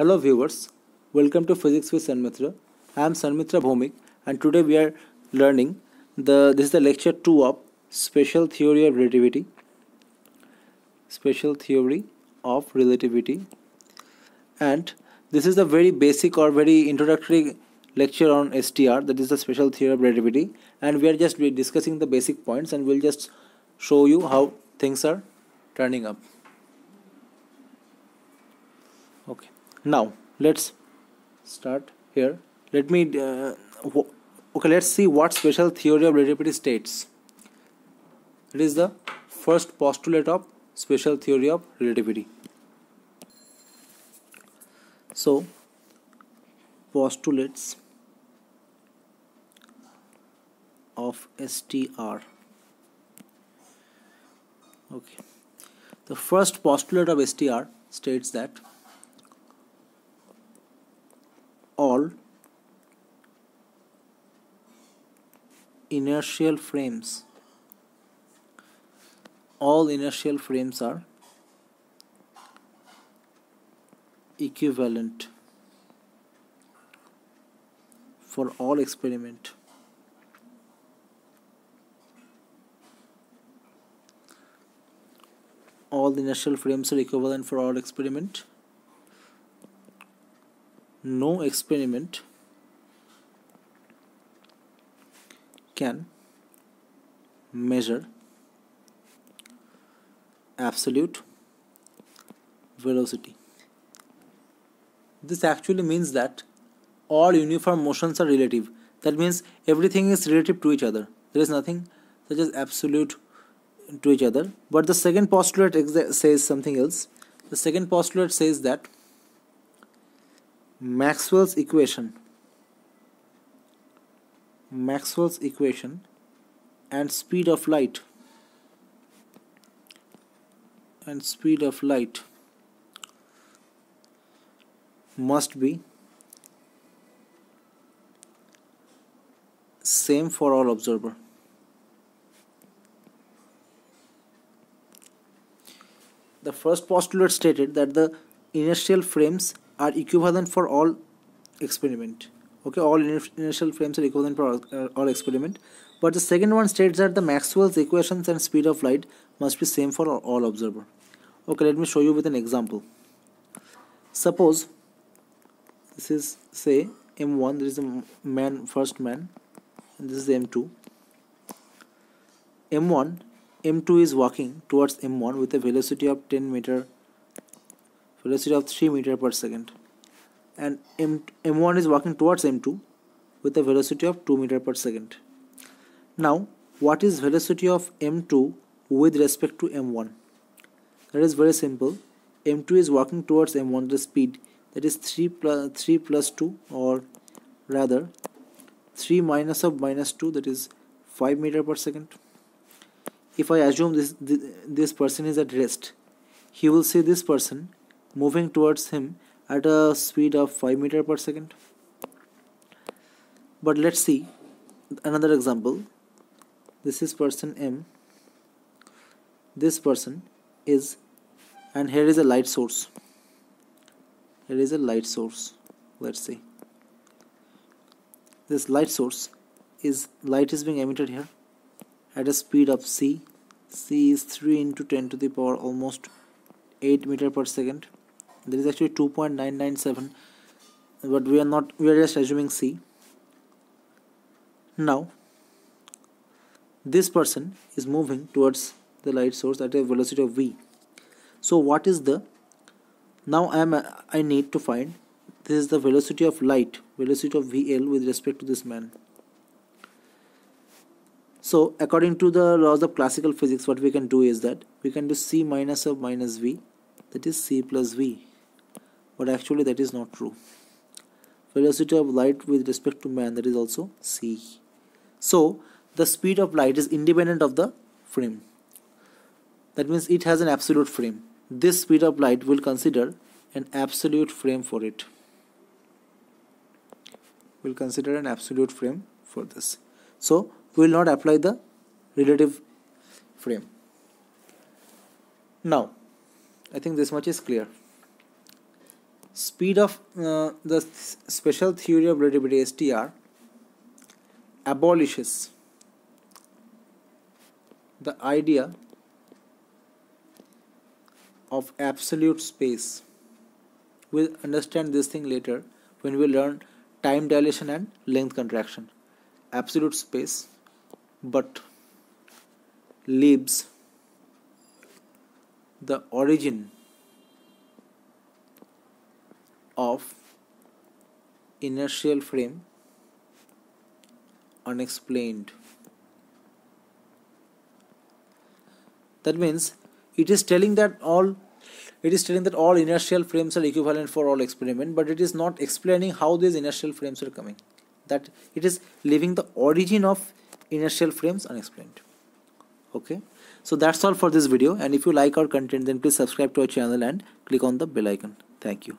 Hello viewers, welcome to Physics with Sanmitra. I am Sanmitra Bhomik and today we are learning the this is the lecture 2 of special theory of relativity. Special theory of relativity and this is a very basic or very introductory lecture on STR that is the special theory of relativity and we are just discussing the basic points and we'll just show you how things are turning up. Okay now let's start here. Let me uh, okay let's see what special theory of relativity states. It is the first postulate of special theory of relativity so postulates of STR okay. The first postulate of STR states that all inertial frames. All inertial frames are equivalent for all experiment. All the inertial frames are equivalent for all experiment. No experiment can measure absolute velocity. This actually means that all uniform motions are relative. That means everything is relative to each other. There is nothing such as absolute to each other. But the second postulate says something else. The second postulate says that Maxwell's equation Maxwell's equation and speed of light and speed of light must be same for all observer. The first postulate stated that the inertial frames are equivalent for all experiment okay all inertial frames are equivalent for all, uh, all experiment. But the second one states that the Maxwell's equations and speed of light must be same for all observer. Okay let me show you with an example. Suppose this is say m1 there is a man first man and this is m2 m1 m2 is walking towards m1 with a velocity of 10 meter velocity of 3 meter per second and M, m1 is walking towards m2 with a velocity of 2 meter per second. Now what is velocity of m2 with respect to m1 that is very simple. M2 is walking towards m1 the speed that is 3 plus 3 plus 2 or rather 3 minus of minus 2 that is 5 meter per second. If I assume this this person is at rest he will see this person moving towards him at a speed of 5 meter per second. But let's see another example. This is person M. This person is and here is a light source. Here is a light source. Let's see. This light source is light is being emitted here at a speed of c. C is 3 into 10 to the power almost 8 meter per second there is actually 2.997 but we are not we are just assuming c. Now this person is moving towards the light source at a velocity of v. So what is the now i am i need to find this is the velocity of light velocity of vl with respect to this man. So according to the laws of classical physics what we can do is that we can do c minus of minus v that is c plus v but actually that is not true. Velocity of light with respect to man that is also c. So the speed of light is independent of the frame. That means it has an absolute frame. This speed of light will consider an absolute frame for it. Will consider an absolute frame for this. So we will not apply the relative frame. Now I think this much is clear speed of uh, the special theory of relativity STR abolishes the idea of absolute space. We'll understand this thing later when we learn time dilation and length contraction. Absolute space, but leaves the origin of inertial frame unexplained. That means it is telling that all it is telling that all inertial frames are equivalent for all experiment, but it is not explaining how these inertial frames are coming. That it is leaving the origin of inertial frames unexplained. Okay, so that's all for this video. And if you like our content, then please subscribe to our channel and click on the bell icon. Thank you.